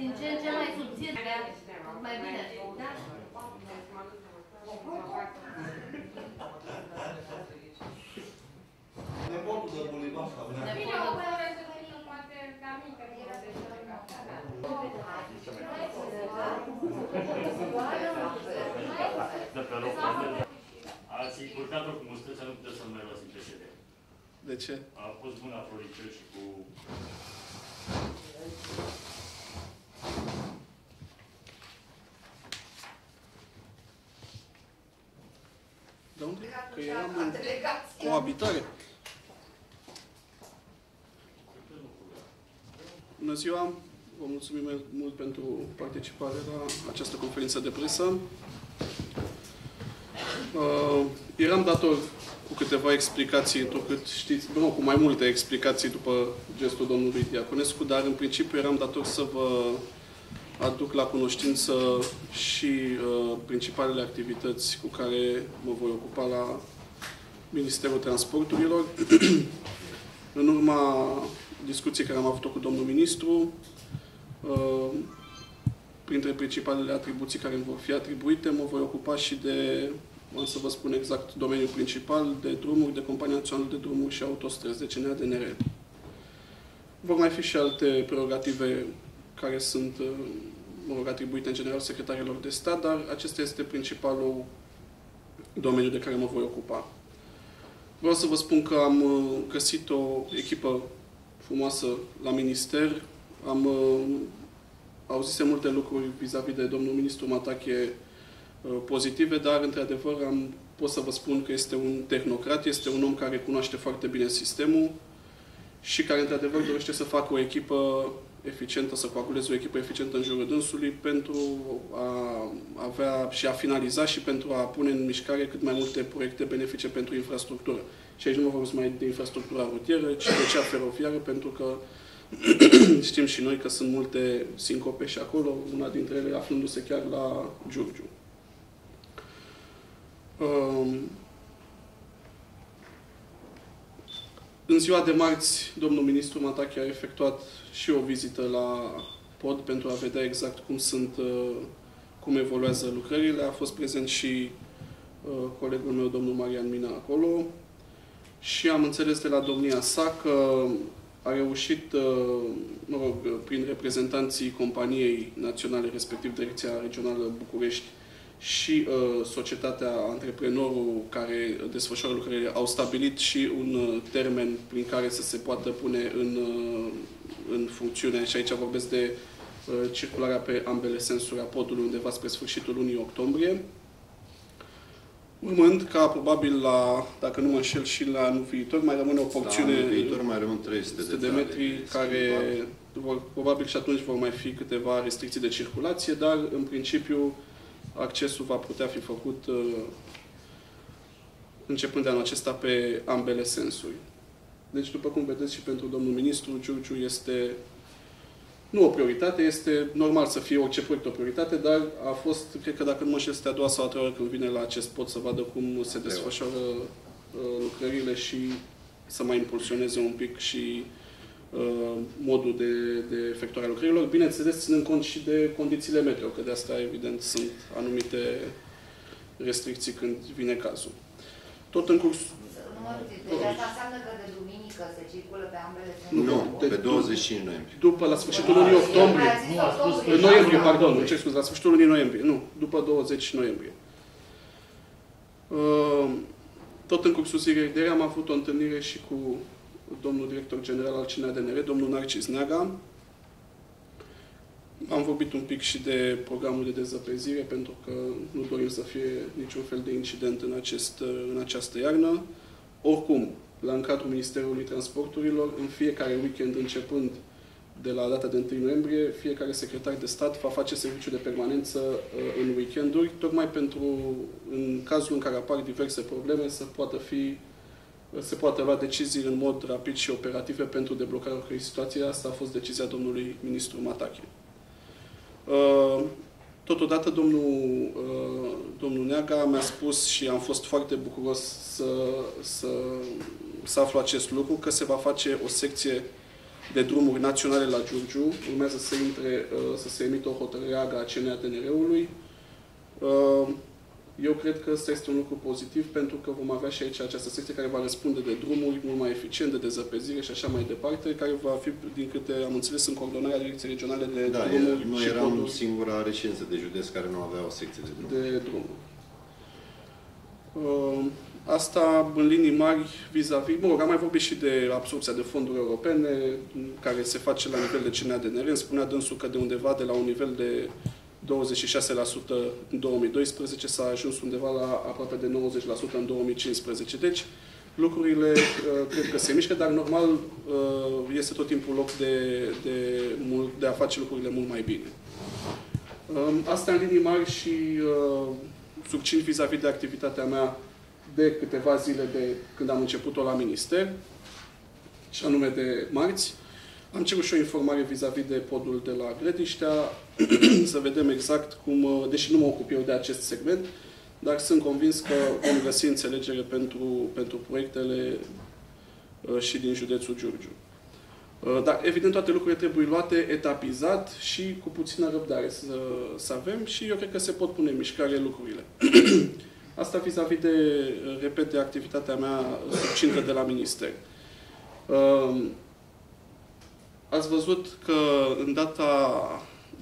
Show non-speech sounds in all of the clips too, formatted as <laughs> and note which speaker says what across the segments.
Speaker 1: din ce în ce mai subțire. Mai bine. Da?
Speaker 2: Nepotul de bulimaș, la mine.
Speaker 3: Bine, o părere să fie poate ca mică, nu de
Speaker 4: De pe loc, ați încurcat oricum mustăța, nu puteți să-l mai luați în PSD.
Speaker 5: De ce?
Speaker 4: A fost bun la Floricel și cu...
Speaker 5: De unde? Că eram în coabitare. Bună ziua! Vă mulțumim mult pentru participare la această conferință de presă. Uh, eram dator cu câteva explicații, întrucât știți, nu, cu mai multe explicații după gestul domnului Diaconescu, dar în principiu eram dator să vă aduc la cunoștință și uh, principalele activități cu care mă voi ocupa la Ministerul Transporturilor. <clears throat> în urma discuției care am avut-o cu domnul ministru, uh, printre principalele atribuții care îmi vor fi atribuite, mă voi ocupa și de, am să vă spun exact, domeniul principal, de drumuri, de Compania Națională de Drumuri și Autostrăzi, de CNADNR. Vor mai fi și alte prerogative care sunt uh, mă rog, atribuite în general secretarilor de stat, dar acesta este principalul domeniu de care mă voi ocupa. Vreau să vă spun că am uh, găsit o echipă frumoasă la minister. Am uh, auzise multe lucruri vis-a-vis -vis de domnul ministru Matache pozitive, dar într-adevăr am, pot să vă spun că este un tehnocrat, este un om care cunoaște foarte bine sistemul și care într-adevăr dorește să facă o echipă eficientă, să coaguleze o echipă eficientă în jurul dânsului pentru a avea și a finaliza și pentru a pune în mișcare cât mai multe proiecte benefice pentru infrastructură. Și aici nu mă vorbesc mai de infrastructura rutieră, ci de cea feroviară, pentru că <clears throat> știm și noi că sunt multe sincope și acolo, una dintre ele aflându-se chiar la Giurgiu. Um, În ziua de marți, domnul ministru Matache a efectuat și o vizită la pod pentru a vedea exact cum sunt, uh, cum evoluează lucrările. A fost prezent și uh, colegul meu, domnul Marian Mina, acolo. Și am înțeles de la domnia sa că a reușit, uh, mă rog, prin reprezentanții companiei naționale, respectiv Direcția Regională București, și uh, societatea, antreprenorul care desfășoară lucrările, au stabilit și un uh, termen prin care să se poată pune în, uh, în funcțiune, și aici vorbesc de uh, circularea pe ambele sensuri a podului undeva spre sfârșitul lunii octombrie. Urmând ca probabil la, dacă nu mă înșel, și la anul viitor, mai rămâne o porțiune
Speaker 6: la anul viitor mai rămân 300 de,
Speaker 5: de metri care vor, probabil și atunci vor mai fi câteva restricții de circulație, dar în principiu accesul va putea fi făcut uh, începând de anul acesta pe ambele sensuri. Deci, după cum vedeți și pentru domnul ministru, Giurgiu este nu o prioritate, este normal să fie orice proiect o prioritate, dar a fost, cred că dacă nu mă știu, este a doua sau a treia oară când vine la acest pot să vadă cum se desfășoară uh, lucrările și să mai impulsioneze un pic și Uh, modul de, de efectuare a lucrărilor, bineînțeles ținând cont și de condițiile meteo, că de asta evident sunt anumite restricții când vine cazul. Tot în curs...
Speaker 7: Deci asta înseamnă că de duminică se circulă pe ambele
Speaker 6: Nu, pe 25 noiembrie.
Speaker 5: După, la sfârșitul lunii octombrie.
Speaker 7: Nu, a spus
Speaker 5: În noiembrie, pardon, nu cer scuze, la sfârșitul lunii noiembrie. Nu, după 20 noiembrie. Uh, tot în cursul zilei de ieri am avut o întâlnire și cu domnul director general al CNADNR, domnul Narcis Neaga. Am vorbit un pic și de programul de dezăpezire, pentru că nu dorim să fie niciun fel de incident în, acest, în această iarnă. Oricum, la în cadrul Ministerului Transporturilor, în fiecare weekend începând de la data de 1 noiembrie, fiecare secretar de stat va face serviciu de permanență uh, în weekenduri, tocmai pentru, în cazul în care apar diverse probleme, să poată fi se poate lua decizii în mod rapid și operative pentru deblocarea oricărei situații. Asta a fost decizia domnului ministru Matache. Uh, totodată, domnul, uh, domnul Neaga mi-a spus și am fost foarte bucuros să, să, să aflu acest lucru, că se va face o secție de drumuri naționale la Giurgiu. Urmează să, intre, uh, să se emită o hotărâre AGA a CNADNR-ului. Uh, Eu cred că ăsta este un lucru pozitiv pentru că vom avea și aici această secție care va răspunde de drumuri mult mai eficient, de dezăpezire și așa mai departe, care va fi, din câte am înțeles, în coordonarea Direcției Regionale de
Speaker 6: Da,
Speaker 5: Drumuri
Speaker 6: noi
Speaker 5: și
Speaker 6: eram
Speaker 5: Poduri
Speaker 6: singura reședință de județ care nu avea o secție de drum.
Speaker 5: de drumuri. Uh, Asta în linii mari vis-a-vis, mă rog, am mai vorbit și de absorpția de fonduri europene, care se face la nivel de CNADNR. Îmi spunea dânsul că de undeva de la un nivel de 26% în 2012 s-a ajuns undeva la aproape de 90% în 2015. Deci, lucrurile uh, cred că se mișcă, dar normal uh, este tot timpul loc de, de, mult, de a face lucrurile mult mai bine. Um, Asta în linii mari și uh, succint vis-a-vis de activitatea mea de câteva zile de când am început-o la minister, și anume de marți. Am cerut și o informare vis-a-vis de podul de la Grediștea, <clears throat> să vedem exact cum, uh, deși nu mă ocup eu de acest segment, dar sunt convins că vom găsi înțelegere pentru, pentru proiectele uh, și din județul Giurgiu. Uh, Dar, evident, toate lucrurile trebuie luate etapizat și cu puțină răbdare să, să avem și eu cred că se pot pune în mișcare lucrurile. <clears throat> Asta vis-a-vis de, uh, repet, de activitatea mea succintă de la minister. Uh, Ați văzut că în data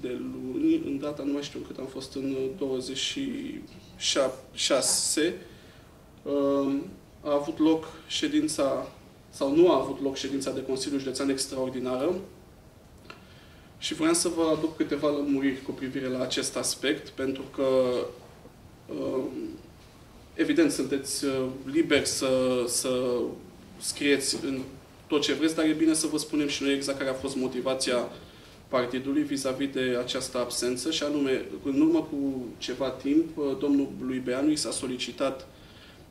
Speaker 5: de luni, în data, nu mai știu cât am fost, în 26, uh, a avut loc ședința, sau nu a avut loc ședința de Consiliu Județean Extraordinară. Și vreau să vă aduc câteva lămuriri cu privire la acest aspect, pentru că uh, evident sunteți uh, liberi să, să scrieți în tot ce vreți, dar e bine să vă spunem și noi exact care a fost motivația partidului vis-a-vis de această absență și anume, în urmă cu ceva timp, uh, domnul lui Beanu i s-a solicitat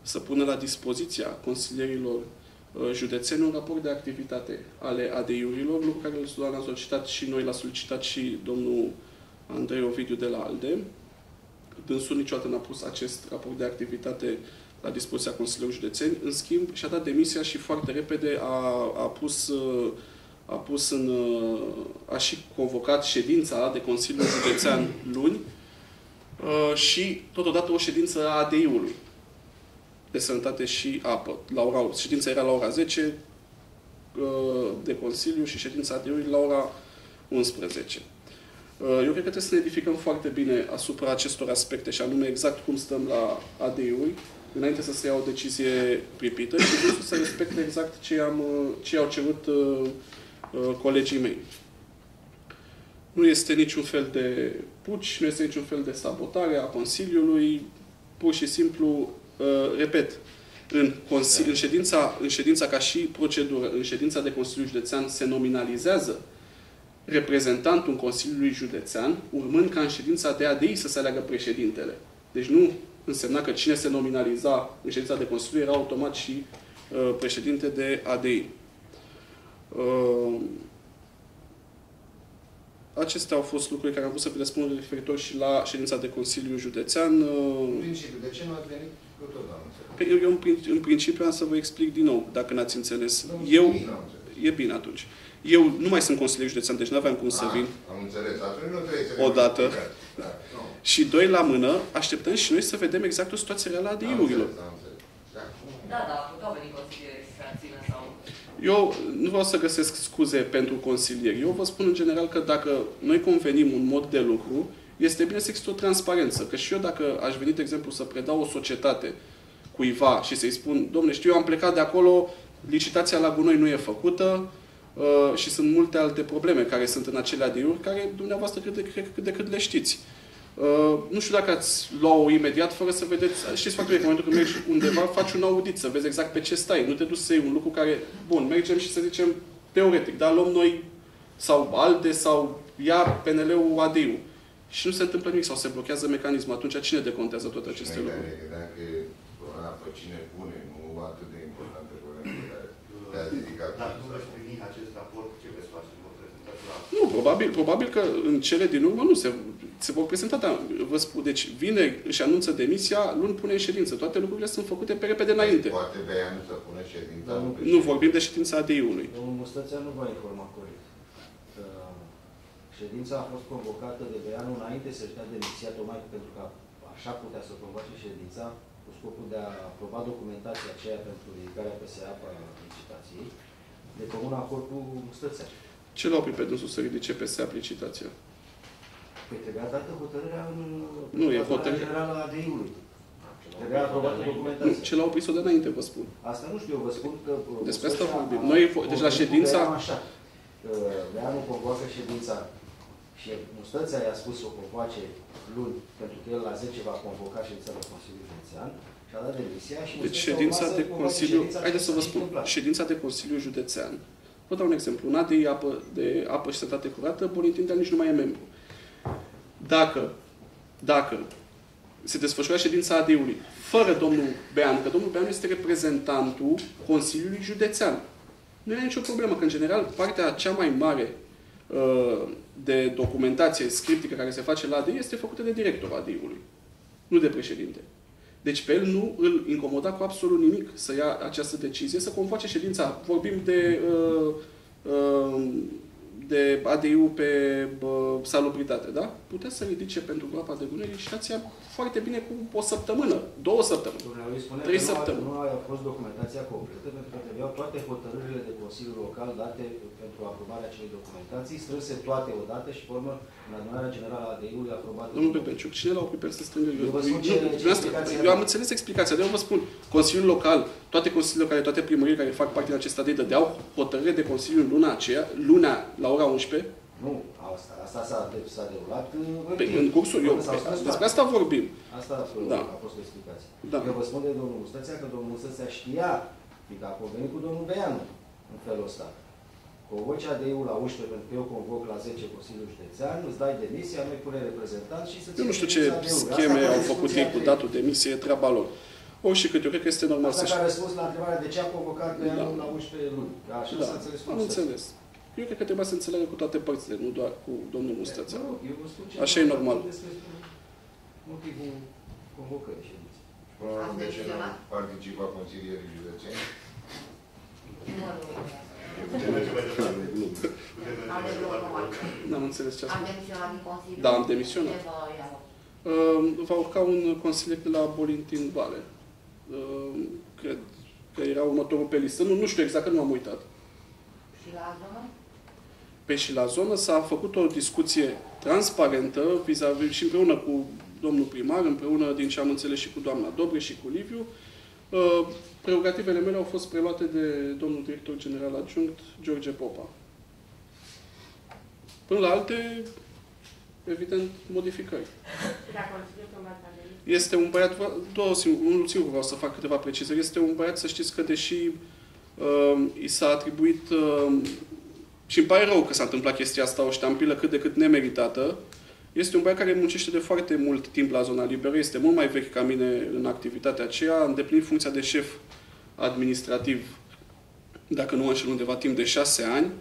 Speaker 5: să pună la dispoziția consilierilor uh, județeni un raport de activitate ale ADI-urilor, lucru care l-a solicitat și noi, l-a solicitat și domnul Andrei Ovidiu de la ALDE. Dânsul niciodată n-a pus acest raport de activitate la dispoziția Consiliului Județeni. În schimb, și-a dat demisia și foarte repede a, a pus, uh, a pus în, uh, a și convocat ședința de Consiliul Județean luni uh, și totodată o ședință a ADI-ului de sănătate și apă. La ora, ședința era la ora 10 de Consiliu și ședința ADI-ului la ora 11. Eu cred că trebuie să ne edificăm foarte bine asupra acestor aspecte și anume exact cum stăm la ADI-uri, înainte să se ia o decizie pripită și vreau să respecte exact ce, am, ce au cerut uh, uh, colegii mei. Nu este niciun fel de puci, nu este niciun fel de sabotare a Consiliului, pur și simplu, uh, repet, în, consili, în, ședința, în ședința ca și procedură, în ședința de Consiliu Județean se nominalizează reprezentantul Consiliului Județean, urmând ca în ședința de ADI să se aleagă președintele. Deci nu însemna că cine se nominaliza în ședința de Consiliu era automat și uh, președinte de ADI. Uh, acestea au fost lucruri care am vrut să vi le spun referitor și la ședința de Consiliu Județean. Uh,
Speaker 8: principiu, de ce nu ați venit cu tot am înțeles?
Speaker 5: Pe- eu, eu în, prin- în principiu am să vă explic din nou, dacă n-ați înțeles.
Speaker 8: Nu,
Speaker 5: Eu,
Speaker 8: nimic n-am înțeles.
Speaker 5: e bine atunci. Eu nu mai sunt consilier județean, deci nu aveam cum să
Speaker 8: Ah,
Speaker 5: vin.
Speaker 8: Am înțeles. Atunci nu trebuie să...
Speaker 5: Odată.
Speaker 8: Da. Nu.
Speaker 5: Și doi la mână, așteptăm și noi să vedem exact o situație reală a
Speaker 8: Am
Speaker 5: ADI-urilor.
Speaker 8: înțeles, am înțeles. Da.
Speaker 1: Da, da, puteau veni consilierii să se abțină sau...
Speaker 5: Eu nu vreau să găsesc scuze pentru consilieri. Eu vă spun în general că dacă noi convenim un mod de lucru, este bine să există o transparență. Că și eu dacă aș veni, de exemplu, să predau o societate cuiva și să-i spun, domne, știu, eu am plecat de acolo, licitația la gunoi nu e făcută uh, și sunt multe alte probleme care sunt în acele adiuri, care dumneavoastră cred, de- cred, cât de cât le știți. Uh, nu știu dacă ați lua-o imediat fără să vedeți, știți foarte bine, în momentul când mergi undeva, faci un audit, să vezi exact pe ce stai. Nu te duci să iei un lucru care, bun, mergem și să zicem, teoretic, dar luăm noi sau ALDE sau ia PNL-ul ADI-ul. Și nu se întâmplă nimic sau se blochează mecanismul. Atunci cine decontează toate aceste
Speaker 8: Mai
Speaker 5: lucruri?
Speaker 8: tare gândeam că problema pe cine pune, nu atât de importantă problema pe care te-a ridicat.
Speaker 2: Dar nu veți primi acest raport, ce veți face? Vă prezentați la...
Speaker 5: Nu, probabil, probabil că în cele din urmă nu se, se vor prezenta, dar vă spun, deci vine și anunță demisia, luni pune în ședință. Toate lucrurile sunt făcute pe repede înainte.
Speaker 8: Poate Beianu să pună ședința.
Speaker 9: Domnul
Speaker 8: nu
Speaker 5: Nu vorbim de ședința ADI-ului.
Speaker 9: Domnul Mustățea nu va informa corect. Ședința a fost convocată de Beanu înainte să-și dea demisia, tocmai pentru că așa putea să convoace ședința, cu scopul de a aproba documentația aceea pentru ridicarea PSA a licitației, de comun acord cu Stățea.
Speaker 5: Ce l-au oprit pe dânsul să ridice PSA licitația?
Speaker 9: Păi trebuia dată hotărârea în
Speaker 5: Nu, e
Speaker 9: adunarea
Speaker 5: hotărâre.
Speaker 9: generală a ADI-ului. Trebuia aprobată
Speaker 5: Nu,
Speaker 9: documentația.
Speaker 5: ce l-au oprit-o de înainte, vă spun.
Speaker 9: Asta nu știu, eu vă spun că... uh,
Speaker 5: Despre asta
Speaker 9: Stățea
Speaker 5: vorbim.
Speaker 9: a-
Speaker 5: Noi, deci la
Speaker 9: a-
Speaker 5: ședința-
Speaker 9: Beanu Așa, uh, Beanu convoacă ședința și Mustăția i-a spus să o convoace luni, pentru că el la 10 va convoca ședința la Consiliul Județean și a dat demisia și
Speaker 5: Deci
Speaker 9: Mustăția
Speaker 5: ședința
Speaker 9: urma să
Speaker 5: de
Speaker 9: convoace
Speaker 5: Consiliu,
Speaker 9: ședința
Speaker 5: haideți
Speaker 9: ce
Speaker 5: să vă
Speaker 9: s-a
Speaker 5: spun,
Speaker 9: întâmplat.
Speaker 5: ședința de Consiliu Județean, vă dau un exemplu, un ADI apă, de apă și sănătate curată, Bolintintea nici nu mai e membru. Dacă, dacă se desfășura ședința AD-ului fără domnul Bean, că domnul Bean este reprezentantul Consiliului Județean. Nu era nicio problemă, că în general partea cea mai mare uh, de documentație scriptică care se face la ADI este făcută de directorul ADI-ului, nu de președinte. Deci pe el nu îl incomoda cu absolut nimic să ia această decizie, să convoace ședința. Vorbim de, uh, uh, de ADI-ul pe uh, salubritate, da? Putea să ridice pentru groapa de gunoi licitația foarte bine cu o săptămână, două săptămâni.
Speaker 9: Dumnealui spune
Speaker 5: Trei
Speaker 9: că nu a,
Speaker 5: săptămâni.
Speaker 9: nu a fost documentația completă, pentru că trebuiau toate hotărârile de Consiliul Local date pentru aprobarea acelei documentații, strânse toate odată și, pe urmă, în adunarea generală a ADI-ului aprobată.
Speaker 5: Domnul Pepenciuc, cine l-a oprit pe el să strângă?
Speaker 9: Eu vă spun
Speaker 5: nu,
Speaker 9: ce- ce
Speaker 5: dumneavoastră,
Speaker 9: explicație
Speaker 5: eu
Speaker 9: are.
Speaker 5: am înțeles explicația, de eu vă spun, Consiliul Local, toate consiliile locale, toate primările care fac parte din acest ADI dădeau hotărâre de Consiliu în luna aceea, luna la ora 11,
Speaker 9: Nu, asta, asta s-a, s-a derulat în,
Speaker 5: pe, în cursul, eu,
Speaker 9: S-au strâns
Speaker 5: despre
Speaker 9: toate.
Speaker 5: asta vorbim.
Speaker 9: Asta
Speaker 5: Da.
Speaker 9: a fost o explicație.
Speaker 5: Da.
Speaker 9: Eu vă spun de domnul Mustățea că domnul Mustățea știa, fiindcă a convenit cu domnul Beanu în felul ăsta. Convoci ADI-ul la 11 pentru că eu convoc la 10 Consiliul Județean, îți dai demisia, noi pune reprezentant și să
Speaker 5: Eu nu știu ce
Speaker 9: ții ADI-ul. Asta
Speaker 5: scheme
Speaker 9: ca
Speaker 5: au
Speaker 9: răspuns
Speaker 5: făcut
Speaker 9: la
Speaker 5: ei cu
Speaker 9: trei.
Speaker 5: datul demisie, e treaba lor. Ori și cât, eu cred că este normal să
Speaker 9: Asta ca răspuns la întrebarea de ce a convocat Beanu
Speaker 5: Da.
Speaker 9: la 11 luni. Că Așa
Speaker 5: Da,
Speaker 9: s-a înțeles cu
Speaker 5: am
Speaker 9: Mustățea.
Speaker 5: înțeles. Eu cred că trebuia să înțeleagă cu toate părțile, nu doar cu domnul Mustățea.
Speaker 9: Mă rog, eu vă spun ce
Speaker 5: Așa e normal.
Speaker 9: despre motivul convocării ședinței.
Speaker 8: Până la urmă, de ce nu participa consilierii județeni?
Speaker 7: Nu mă rog.
Speaker 2: Putem merge mai departe.
Speaker 6: Are glumă.
Speaker 2: Putem merge
Speaker 7: Am
Speaker 2: mai departe.
Speaker 7: deplomat.
Speaker 5: N-am înțeles ce a
Speaker 7: Am
Speaker 5: spus.
Speaker 7: demisionat din Consiliu.
Speaker 5: Da, am demisionat.
Speaker 7: Ce vă ia?
Speaker 5: Uh, va urca un consilier de la Bolintin Vale. Uh, cred că era următorul pe listă. Nu, nu știu exact, că nu am uitat.
Speaker 7: Și la zonă?
Speaker 5: Pe și la zonă s-a făcut o discuție transparentă vis-a-vis și împreună cu domnul primar, împreună din ce am înțeles și cu doamna Dobre și cu Liviu. Uh, Prerogativele mele au fost preluate de domnul director general adjunct George Popa. Până la alte, evident, modificări.
Speaker 3: La Consiliul Primat al Deliciei.
Speaker 5: Este un băiat, vă- două singur, unul singur vreau să fac câteva precizări, este un băiat, să știți că deși uh, i s-a atribuit, uh, și îmi pare rău că s-a întâmplat chestia asta, o ștampilă cât de cât nemeritată, este un băiat care muncește de foarte mult timp la zona liberă, este mult mai vechi ca mine în activitatea aceea, a îndeplinit funcția de șef administrativ, dacă nu mă înșel undeva, timp de șase ani.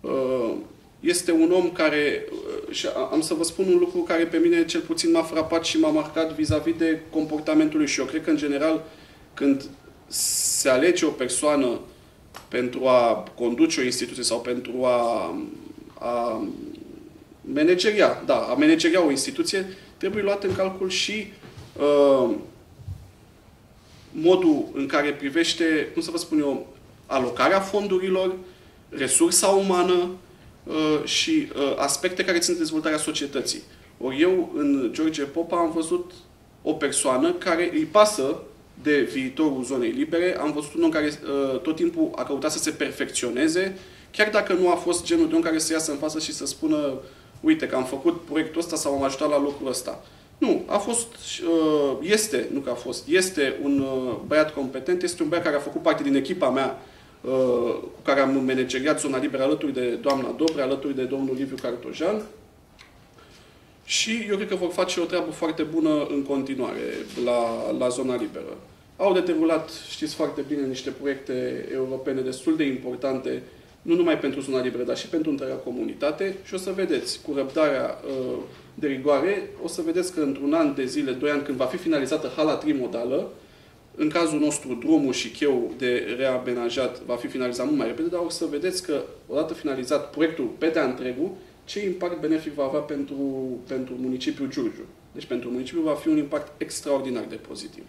Speaker 5: Uh, Este un om care, uh, și a- am să vă spun un lucru care pe mine cel puțin m-a frapat și m-a marcat vis-a-vis de comportamentul lui și eu cred că în general când se alege o persoană pentru a conduce o instituție sau pentru a, a manageria, da, a manageria o instituție, trebuie luat în calcul și uh, modul în care privește, cum să vă spun eu, alocarea fondurilor, resursa umană uh, și uh, aspecte care țin de dezvoltarea societății. Ori eu, în George Popa, am văzut o persoană care îi pasă de viitorul zonei libere. Am văzut un om care uh, tot timpul a căutat să se perfecționeze, chiar dacă nu a fost genul de om care să iasă în față și să spună uite că am făcut proiectul ăsta sau am ajutat la lucrul ăsta. Nu, a fost, uh, este, nu că a fost, este un uh, băiat competent, este un băiat care a făcut parte din echipa mea uh, cu care am manageriat zona liberă alături de doamna Dobre, alături de domnul Liviu Cartojan. Și eu cred că vor face o treabă foarte bună în continuare la, la zona liberă. Au de derulat, știți foarte bine, niște proiecte europene destul de importante, nu numai pentru zona liberă, dar și pentru întreaga comunitate. Și o să vedeți, cu răbdarea uh, de rigoare, o să vedeți că într-un an de zile, doi ani, când va fi finalizată hala trimodală, în cazul nostru, drumul și cheu de reamenajat va fi finalizat mult mai repede, dar o să vedeți că, odată finalizat proiectul pe de întregul, ce impact benefic va avea pentru, pentru municipiul Giurgiu. Deci pentru municipiu va fi un impact extraordinar de pozitiv.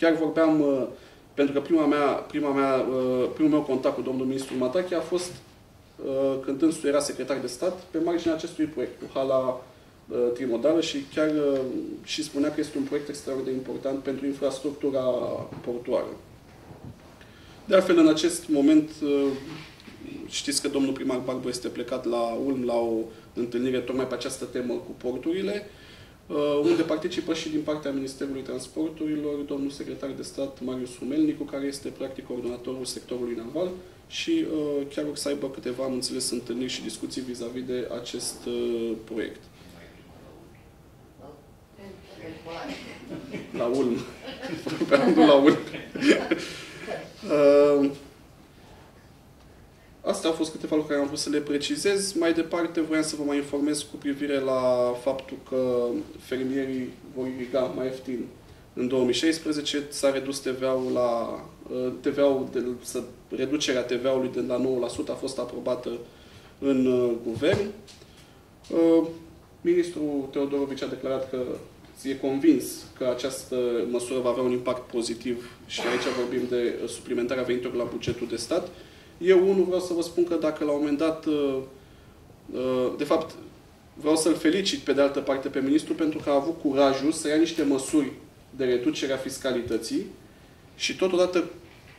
Speaker 5: Chiar vorbeam, uh, pentru că prima mea, prima mea, uh, primul meu contact cu domnul ministru Matache a fost uh, când însul era secretar de stat pe marginea acestui proiect, cu hala trimodală și chiar și spunea că este un proiect extraordinar de important pentru infrastructura portoară. De altfel, în acest moment, știți că domnul primar Barbu este plecat la Ulm la o întâlnire tocmai pe această temă cu porturile, uh, unde participă și din partea Ministerului Transporturilor domnul secretar de stat Marius Sumelnicu, care este practic coordonatorul sectorului naval și uh, chiar o să aibă câteva, am înțeles, întâlniri și discuții vis-a-vis -vis de acest uh, proiect. La Ulm. <laughs> Pe la Ulm. <laughs> Astea au fost câteva lucruri care am vrut să le precizez. Mai departe, vreau să vă mai informez cu privire la faptul că fermierii vor iriga mai ieftin. În 2016 s-a redus TVA-ul la uh, TVA-ul de, să, reducerea TVA-ului de la 9% a fost aprobată în uh, guvern. Uh, ministrul Teodorovici a declarat că e convins că această măsură va avea un impact pozitiv și aici vorbim de suplimentarea veniturilor la bugetul de stat. Eu, unul, vreau să vă spun că dacă la un moment dat, uh, uh, de fapt, vreau să-l felicit pe de altă parte pe ministru pentru că a avut curajul să ia niște măsuri de reducere a fiscalității și totodată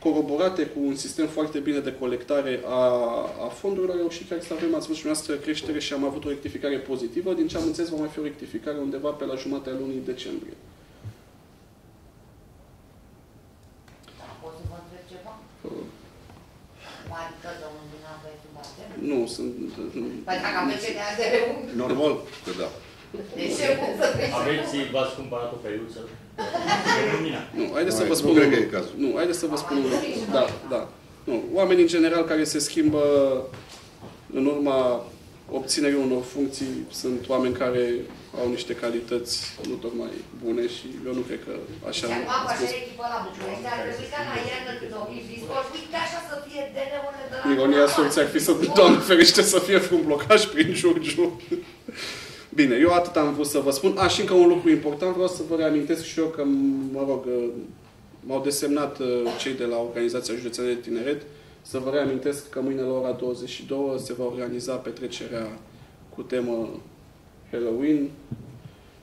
Speaker 5: coroborate cu un sistem foarte bine de colectare a, a fondurilor, au reușit chiar să avem, ați văzut noastră, creștere și am avut o rectificare pozitivă. Din ce am înțeles, va mai fi o rectificare undeva pe la jumatea lunii decembrie.
Speaker 7: Adică domnul dumneavoastră este sub
Speaker 5: Nu, sunt...
Speaker 7: Păi dacă aveți de ADR
Speaker 6: Normal că da.
Speaker 7: De ce cum să
Speaker 4: Aveți, v-ați cumpărat o căiuță?
Speaker 5: Nu, haideți să
Speaker 6: Nu,
Speaker 5: vă
Speaker 6: nu
Speaker 5: spun...
Speaker 6: cred că e cazul.
Speaker 5: Nu, haideți să vă spun... Da, da. Nu, oamenii în general care se schimbă în urma obținerii unor funcții sunt oameni care au niște calități nu tocmai bune și eu nu cred că așa...
Speaker 7: Și acum cu așa echipă la București, ar trebui ca la iarnă când o fi discos, uite așa să fie DN-urile de la...
Speaker 5: Ironia sorții ar fi să, Doamne ferește, să fie un blocaj prin Giurgiu. Bine, eu atât am vrut să vă spun. Aș, și încă un lucru important, vreau să vă reamintesc și eu că, mă rog, m-au desemnat uh, cei de la Organizația Județeană de Tineret să vă reamintesc că mâine la ora 22 se va organiza petrecerea cu temă Halloween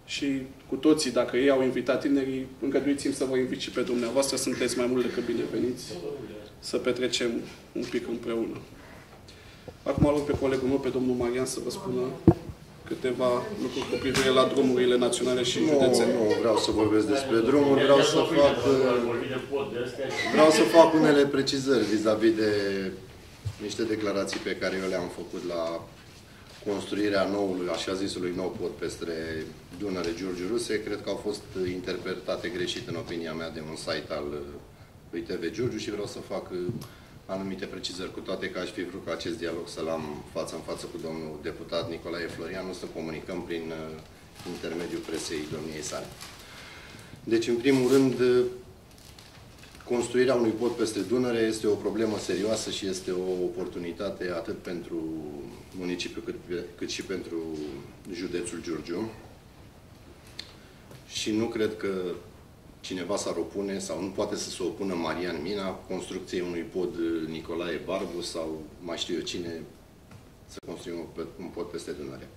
Speaker 5: și cu toții, dacă ei au invitat tinerii, îngăduiți-mi să vă invit și pe dumneavoastră, sunteți mai mult decât bineveniți să petrecem un pic împreună. Acum rog pe colegul meu, pe domnul Marian, să vă spună câteva lucruri cu privire la drumurile naționale și județene.
Speaker 6: Nu, nu vreau să vorbesc despre drumuri, vreau să fac, vreau să fac unele precizări vis-a-vis -vis de niște declarații pe care eu le-am făcut la construirea noului, așa zisului nou pod peste Dunăre Giurgiu Ruse, cred că au fost interpretate greșit în opinia mea de un site al lui TV Giurgiu și vreau să fac anumite precizări, cu toate că aș fi vrut ca acest dialog să-l am față în față cu domnul deputat Nicolae Florianu, să comunicăm prin uh, intermediul presei domniei sale. Deci, în primul rând, uh, construirea unui pod peste Dunăre este o problemă serioasă și este o oportunitate atât pentru municipiu cât, cât și pentru județul Giurgiu. Și nu cred că cineva s-ar opune sau nu poate să se opună Marian Mina construcției unui pod uh, Nicolae Barbu sau mai știu eu cine să construim un pod peste Dunăre.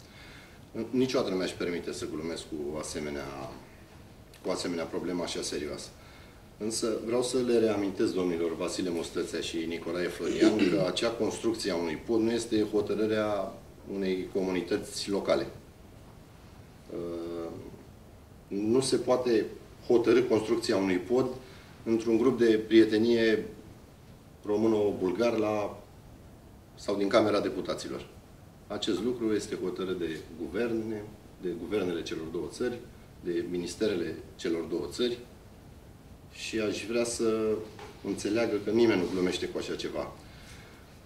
Speaker 6: Niciodată nu mi-aș permite să glumesc cu asemenea, cu asemenea problemă așa serioasă. Însă vreau să le reamintesc domnilor Vasile Mostățea și Nicolae Florian că acea construcție a unui pod nu este hotărârea unei comunități locale. Uh, nu se poate hotărâ construcția unui pod într-un grup de prietenie româno-bulgar la, sau din Camera Deputaților. Acest lucru este hotărât de guverne, de guvernele celor două țări, de ministerele celor două țări și aș vrea să înțeleagă că nimeni nu glumește cu așa ceva.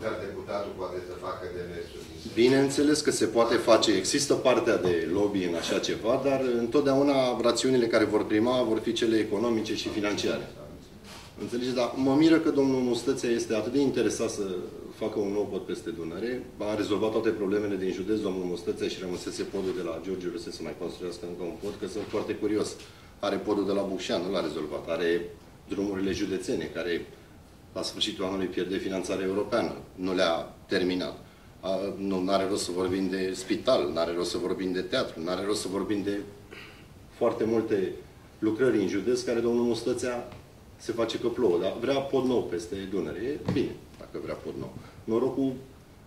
Speaker 8: Dar deputatul poate să facă demersuri.
Speaker 6: Bineînțeles că se poate face. Există partea de lobby în așa ceva, dar întotdeauna rațiunile care vor prima vor fi cele economice și financiare. Înțelegeți? Dar mă miră că domnul Mustățea este atât de interesat să facă un nou pod peste Dunăre. A rezolvat toate problemele din județ, domnul Mustățea, și rămăsese podul de la George Ruse să mai construiască încă un pod, că sunt foarte curios. Are podul de la Bușan, nu l-a rezolvat. Are drumurile județene, care la sfârșitul anului pierde finanțare europeană. Nu le-a terminat. A, nu are rost să vorbim de spital, nu are rost să vorbim de teatru, nu are rost să vorbim de foarte multe lucrări în județ care domnul Mustățea se face că plouă, dar vrea pod nou peste Dunăre. E bine, dacă vrea pod nou. Norocul,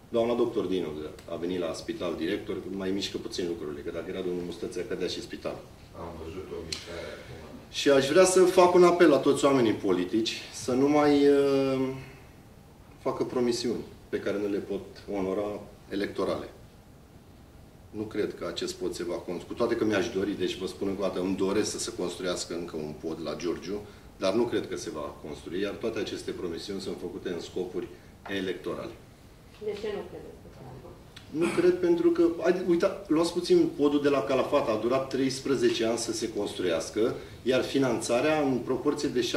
Speaker 6: doamna doctor Dinu a venit la spital director, mai mișcă puțin lucrurile, că dacă era domnul Mustățea, cădea și spital.
Speaker 8: Am văzut o mișcare acum.
Speaker 6: Și aș vrea să fac un apel la toți oamenii politici să nu mai uh, facă promisiuni pe care nu le pot onora electorale. Nu cred că acest pod se va construi. Cu toate că mi-aș dori, deci vă spun încă o dată, îmi doresc să se construiască încă un pod la Giurgiu, dar nu cred că se va construi, iar toate aceste promisiuni sunt făcute în scopuri electorale.
Speaker 3: De ce nu credeți?
Speaker 6: Nu cred pentru că, uita, luați puțin podul de la Calafat, a durat 13 ani să se construiască, iar finanțarea în proporție de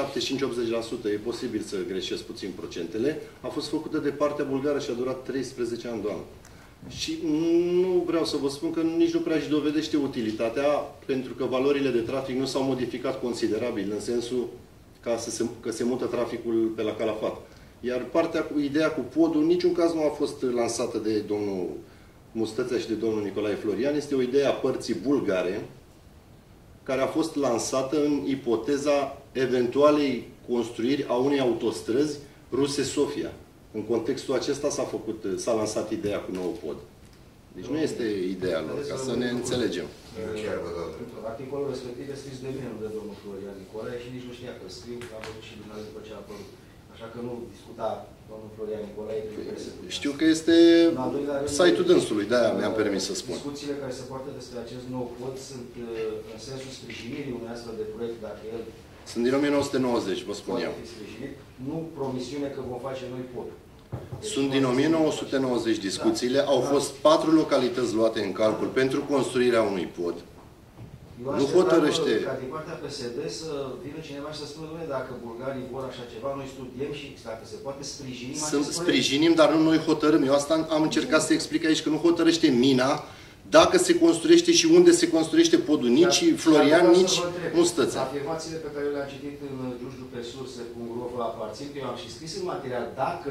Speaker 6: 75-80%, e posibil să greșesc puțin procentele, a fost făcută de partea bulgară și a durat 13 ani, doamnă. Și nu vreau să vă spun că nici nu prea își dovedește utilitatea, pentru că valorile de trafic nu s-au modificat considerabil, în sensul ca să se, că se mută traficul pe la Calafat. Iar partea cu ideea cu podul, niciun caz nu a fost lansată de domnul Mustățea și de domnul Nicolae Florian. Este o idee a părții bulgare, care a fost lansată în ipoteza eventualei construiri a unei autostrăzi Ruse-Sofia. În contextul acesta s-a făcut, s-a lansat ideea cu nou pod. Deci nu este ideea lor, ca să ne înțelegem.
Speaker 8: Eu chiar vă dau dreptul.
Speaker 9: Articolul respectiv este scris de mine, nu de domnul Florian Nicolae și nici nu știa că scriu, că a făcut și dumneavoastră după ce a apărut. Așa că nu discuta domnul Florian Nicolae prin care se
Speaker 6: Știu că este
Speaker 9: În al doilea rând,
Speaker 6: site-ul dânsului, de-aia mi-am permis să spun.
Speaker 9: Discuțiile care se poartă despre acest nou pod sunt uh, în sensul sprijinirii unui astfel de proiect, dacă el
Speaker 6: Sunt din 1990, vă spun
Speaker 9: poate
Speaker 6: eu.
Speaker 9: fi sprijinit, nu promisiune că vom face noi pod. Deci,
Speaker 6: Sunt din 1990 discuțiile, au fost patru localități luate în calcul pentru construirea unui pod.
Speaker 9: Eu
Speaker 6: Nu
Speaker 9: așteptam
Speaker 6: hotărăște.
Speaker 9: Ca din partea PSD să vină cineva și să spună, "Dom'le, dacă bulgarii vor așa ceva, noi studiem și dacă se poate sprijini
Speaker 6: Sunt
Speaker 9: acest proiect."
Speaker 6: sprijinim, dar nu noi hotărâm. Eu asta am încercat să explic aici, că nu hotărăște Mina dacă se construiește și unde se construiește podul. Nici
Speaker 9: Dar-
Speaker 6: Florian,
Speaker 9: dar vreau să
Speaker 6: nici
Speaker 9: vă întreb,
Speaker 6: Mustăța.
Speaker 9: Afirmațiile pe care le-am citit în Giurgiu pe surse.ro vă aparțin, că eu am și scris în material, dacă...